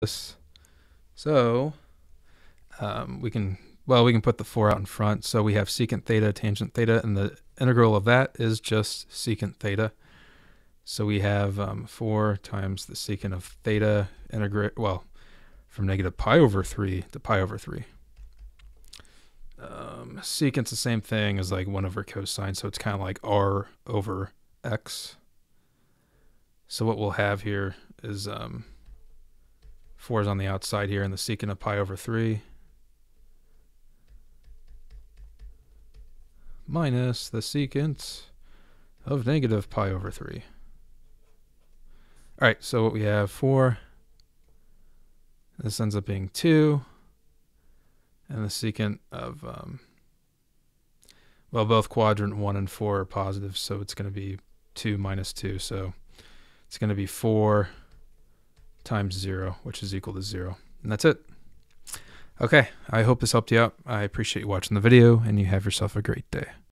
this. So um, we can, well, we can put the 4 out in front. So we have secant theta, tangent theta, and the integral of that is just secant theta. So we have um, 4 times the secant of theta integrate, well, from negative pi over 3 to pi over 3. Um, secant's the same thing as like 1 over cosine, so it's kind of like r over x. So what we'll have here is um, 4 is on the outside here, and the secant of pi over 3 minus the secant of negative pi over 3. All right, so what we have 4, this ends up being 2, and the secant of, um, well, both quadrant 1 and 4 are positive, so it's going to be 2 minus 2, so it's going to be 4 times 0, which is equal to 0. And that's it. Okay, I hope this helped you out. I appreciate you watching the video, and you have yourself a great day.